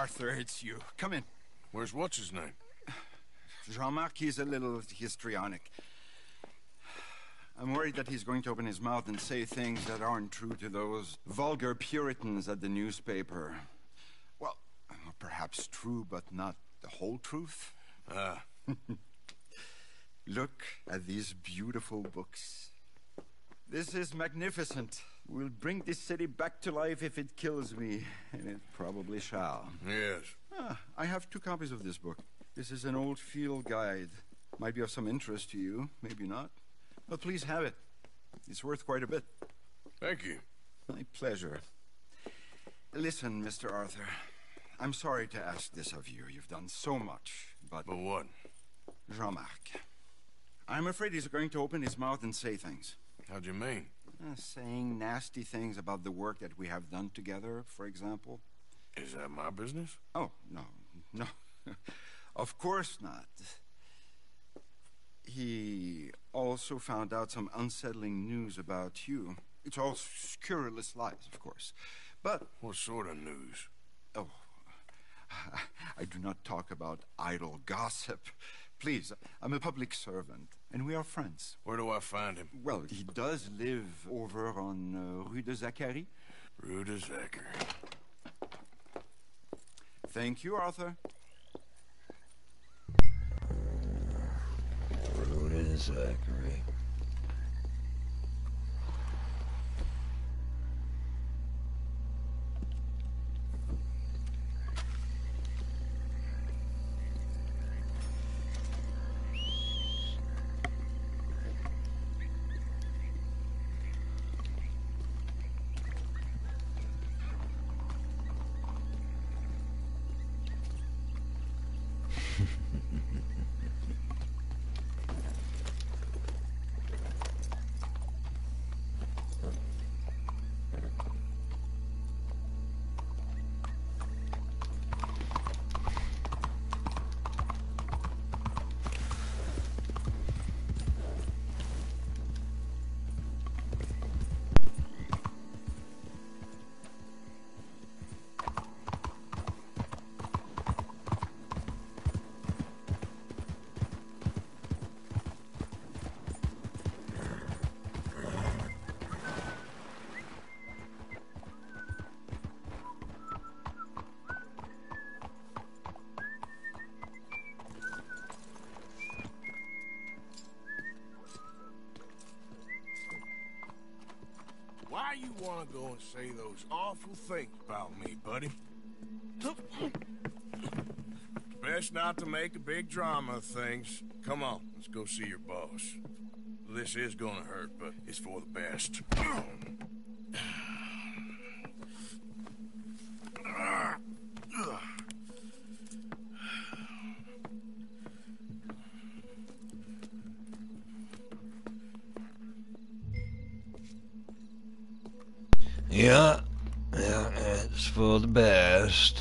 Arthur, it's you. Come in. Where's what's his name? Jean-Marc, he's a little histrionic. I'm worried that he's going to open his mouth and say things that aren't true to those vulgar Puritans at the newspaper. Well, perhaps true, but not the whole truth. Ah, Look at these beautiful books. This is magnificent. We'll bring this city back to life if it kills me, and it probably shall. yes. Ah, I have two copies of this book. This is an old field guide. Might be of some interest to you, maybe not. But please have it. It's worth quite a bit. Thank you. My pleasure. Listen, Mr. Arthur. I'm sorry to ask this of you. You've done so much, but But what? Jean-Marc. I'm afraid he's going to open his mouth and say things. How'd you mean? Uh, saying nasty things about the work that we have done together, for example. Is that my business? Oh, no, no. of course not. He also found out some unsettling news about you. It's all scurrilous lies, of course. But, What sort of news? oh, I do not talk about idle gossip. Please, I'm a public servant, and we are friends. Where do I find him? Well, he does live over on uh, Rue de Zachary. Rue de Zachary. Thank you, Arthur. Rudy Zachary. Want to go and say those awful things about me, buddy? Best not to make a big drama of things. Come on, let's go see your boss. This is gonna hurt, but it's for the best. Ah. Yeah, yeah, it's for the best.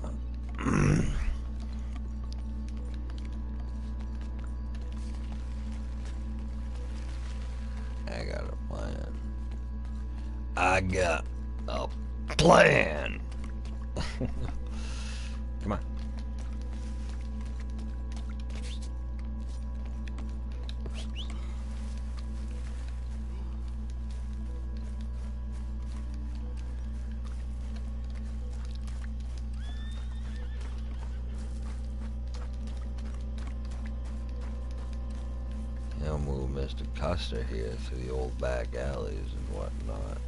I got a plan. I got a plan. Mr. Custer here through the old back alleys and whatnot.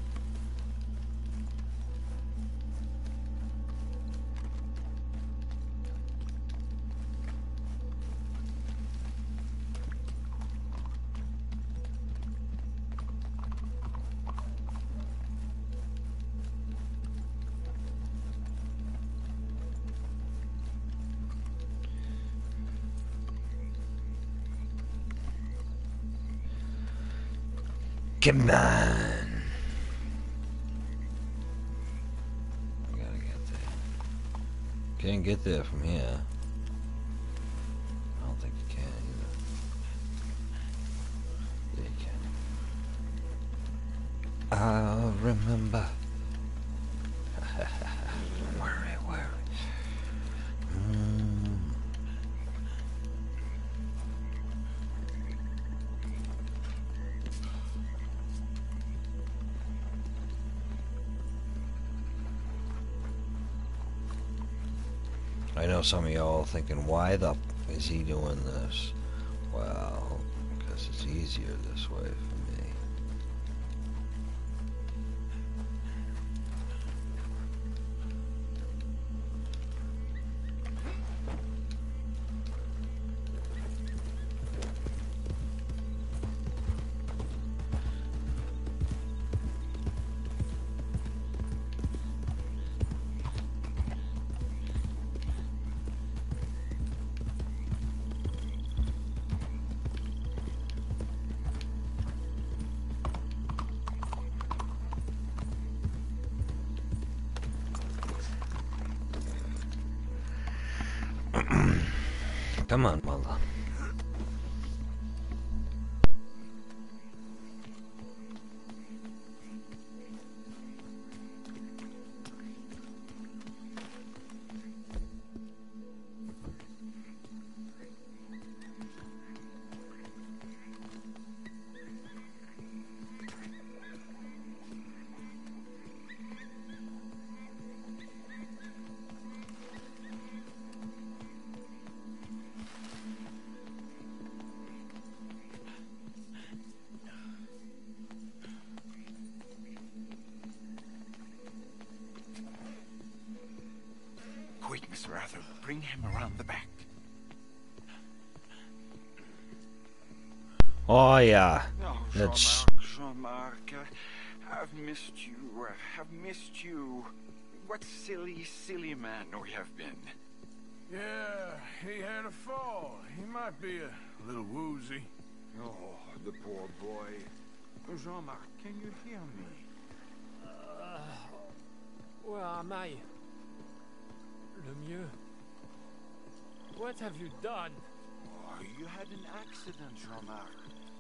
Come on. I gotta get there. Can't get there from here. I don't think you can. Yeah, you can. I'll remember. I know some of y'all thinking, why the is he doing this? Well, because it's easier this way for me. Come on, mother. Quick, Mr. Arthur. Bring him around the back. Oh yeah. Oh, That's- Jean-Marc, Jean-Marc, uh, I've missed you. uh, I've missed you. What silly, silly man we have been. Yeah, he had a fall. He might be a little woozy. Oh, the poor boy. Jean-Marc, can you hear me? Where am I? Lemieux? What have you done? Oh, you had an accident, Jean-Marc.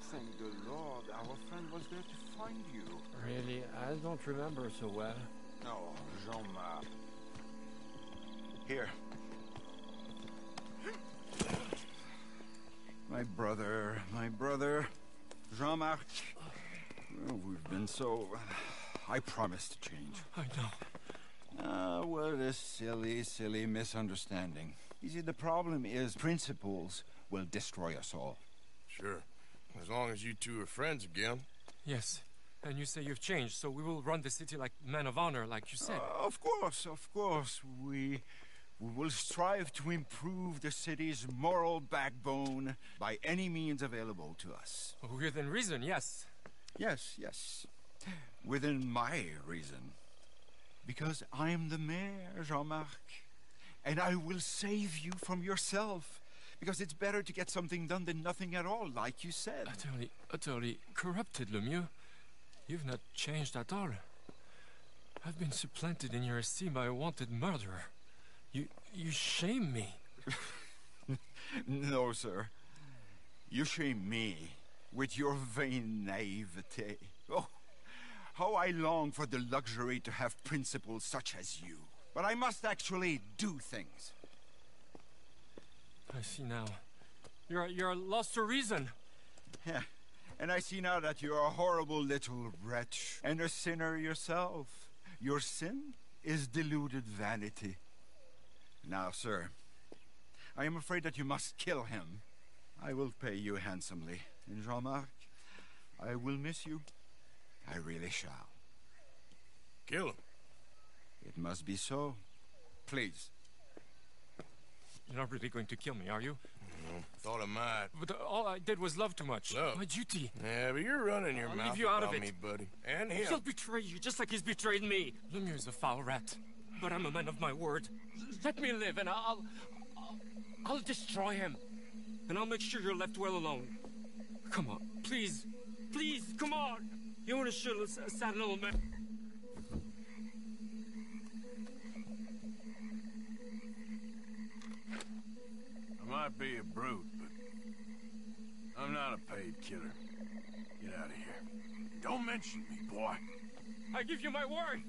Thank the Lord, our friend was there to find you. Really, I don't remember so well. Oh, Jean-Marc. Here. My brother, my brother, Jean-Marc. Oh, we've been so... I promised to change. I know. Ah, what a silly, silly misunderstanding. You see, the problem is principles will destroy us all. Sure. As long as you two are friends again. Yes. And you say you've changed, so we will run the city like men of honor, like you said. Uh, of course, of course. We, we will strive to improve the city's moral backbone by any means available to us. Within reason, yes. Yes, yes. Within my reason. Because I'm the mayor, Jean Marc. And I will save you from yourself. Because it's better to get something done than nothing at all, like you said. Utterly, utterly corrupted, Lemieux. You've not changed at all. I've been supplanted in your esteem by a wanted murderer. You, you shame me. No, sir. You shame me. with your vain naivete. How I long for the luxury to have principles such as you. But I must actually do things. I see now. You're, you're lost to reason. Yeah. And I see now that you're a horrible little wretch and a sinner yourself. Your sin is deluded vanity. Now, sir, I am afraid that you must kill him. I will pay you handsomely. And Jean-Marc, I will miss you. I really shall. Kill him. It must be so. Please. You're not really going to kill me, are you? Thought I might. But uh, all I did was love too much. Love? My duty. Yeah, but you're running your I'll mouth leave you out of it. me, buddy. And him. He'll betray you just like he's betrayed me. Lemieux's a foul rat. But I'm a man of my word. Let me live and I'll... I'll, I'll destroy him. And I'll make sure you're left well alone. You want to shoot a sad little man. I might be a brute, but I'm not a paid killer. Get out of here. Don't mention me, boy. I give you my word.